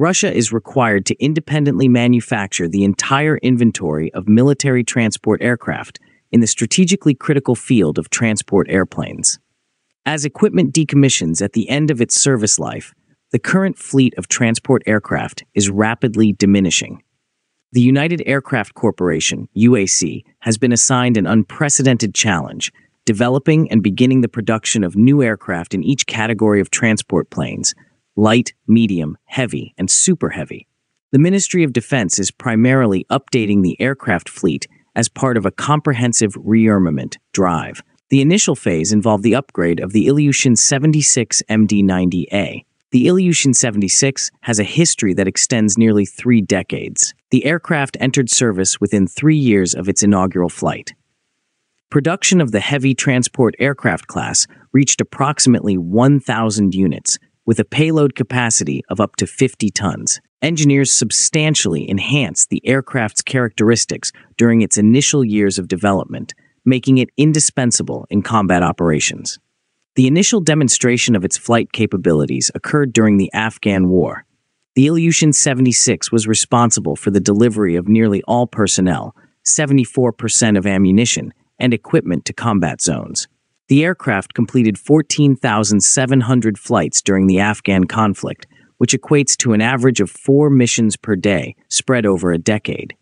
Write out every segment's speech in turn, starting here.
Russia is required to independently manufacture the entire inventory of military transport aircraft in the strategically critical field of transport airplanes. As equipment decommissions at the end of its service life, the current fleet of transport aircraft is rapidly diminishing. The United Aircraft Corporation, UAC, has been assigned an unprecedented challenge, developing and beginning the production of new aircraft in each category of transport planes light, medium, heavy, and super heavy. The Ministry of Defense is primarily updating the aircraft fleet as part of a comprehensive rearmament drive. The initial phase involved the upgrade of the Ilyushin 76 MD-90A. The Ilyushin 76 has a history that extends nearly three decades. The aircraft entered service within three years of its inaugural flight. Production of the heavy transport aircraft class reached approximately 1,000 units, with a payload capacity of up to 50 tons. Engineers substantially enhanced the aircraft's characteristics during its initial years of development, making it indispensable in combat operations. The initial demonstration of its flight capabilities occurred during the Afghan War. The Ilyushin 76 was responsible for the delivery of nearly all personnel, 74% of ammunition, and equipment to combat zones. The aircraft completed 14,700 flights during the Afghan conflict, which equates to an average of four missions per day, spread over a decade.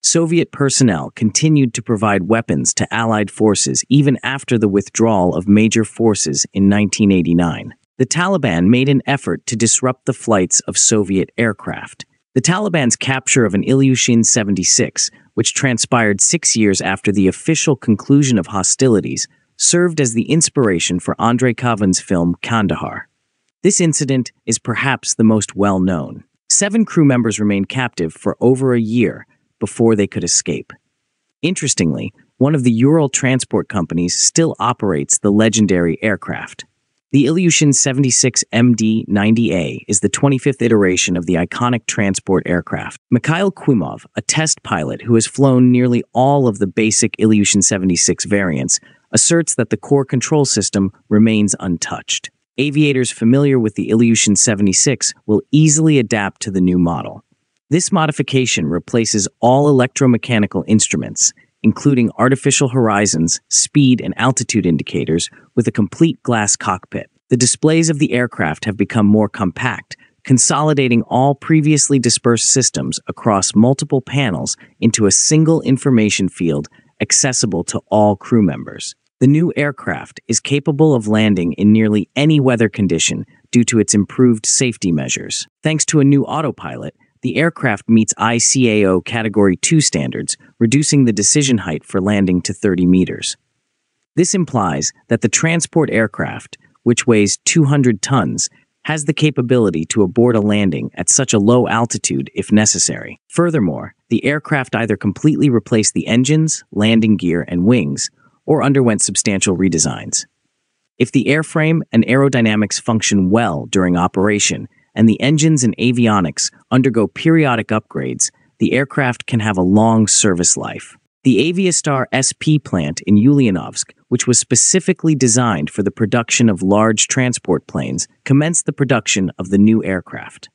Soviet personnel continued to provide weapons to Allied forces even after the withdrawal of major forces in 1989. The Taliban made an effort to disrupt the flights of Soviet aircraft. The Taliban's capture of an Ilyushin 76, which transpired six years after the official conclusion of hostilities, served as the inspiration for Andrei Kavun's film Kandahar. This incident is perhaps the most well known. Seven crew members remained captive for over a year before they could escape. Interestingly, one of the Ural transport companies still operates the legendary aircraft. The Ilyushin 76 MD 90A is the 25th iteration of the iconic transport aircraft. Mikhail Klimov, a test pilot who has flown nearly all of the basic Ilyushin 76 variants, asserts that the core control system remains untouched. Aviators familiar with the Ilyushin 76 will easily adapt to the new model. This modification replaces all electromechanical instruments, including artificial horizons, speed, and altitude indicators, with a complete glass cockpit. The displays of the aircraft have become more compact, consolidating all previously dispersed systems across multiple panels into a single information field accessible to all crew members. The new aircraft is capable of landing in nearly any weather condition due to its improved safety measures. Thanks to a new autopilot, the aircraft meets ICAO Category 2 standards, reducing the decision height for landing to 30 meters. This implies that the transport aircraft, which weighs 200 tons, has the capability to abort a landing at such a low altitude if necessary. Furthermore, the aircraft either completely replaced the engines, landing gear, and wings, or underwent substantial redesigns. If the airframe and aerodynamics function well during operation, and the engines and avionics undergo periodic upgrades, the aircraft can have a long service life. The Aviastar SP plant in Ulyanovsk, which was specifically designed for the production of large transport planes, commenced the production of the new aircraft.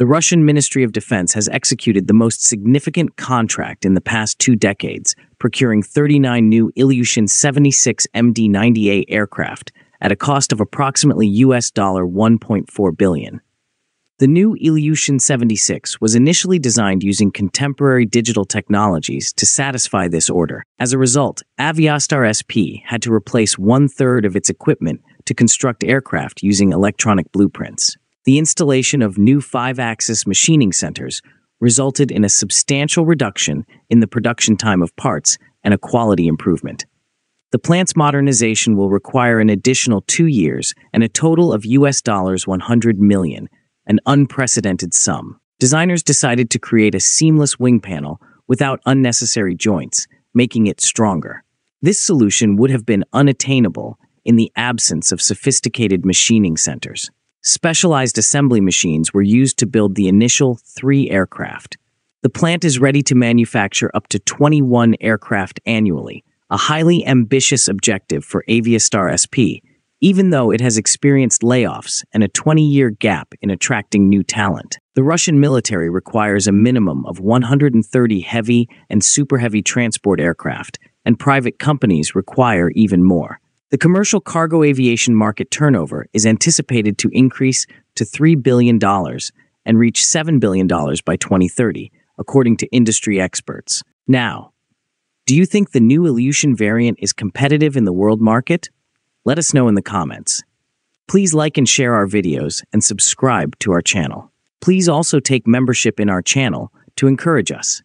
The Russian Ministry of Defense has executed the most significant contract in the past two decades, procuring 39 new Ilyushin 76 MD-90A aircraft at a cost of approximately US dollar 1.4 billion. The new Ilyushin 76 was initially designed using contemporary digital technologies to satisfy this order. As a result, Aviastar SP had to replace one third of its equipment to construct aircraft using electronic blueprints. The installation of new five axis machining centers resulted in a substantial reduction in the production time of parts and a quality improvement. The plant's modernization will require an additional two years and a total of US dollars 100 million an unprecedented sum. Designers decided to create a seamless wing panel without unnecessary joints, making it stronger. This solution would have been unattainable in the absence of sophisticated machining centers. Specialized assembly machines were used to build the initial three aircraft. The plant is ready to manufacture up to 21 aircraft annually, a highly ambitious objective for Aviastar SP, even though it has experienced layoffs and a 20 year gap in attracting new talent. The Russian military requires a minimum of 130 heavy and super heavy transport aircraft, and private companies require even more. The commercial cargo aviation market turnover is anticipated to increase to $3 billion and reach $7 billion by 2030, according to industry experts. Now, do you think the new Ilyushin variant is competitive in the world market? Let us know in the comments. Please like and share our videos and subscribe to our channel. Please also take membership in our channel to encourage us.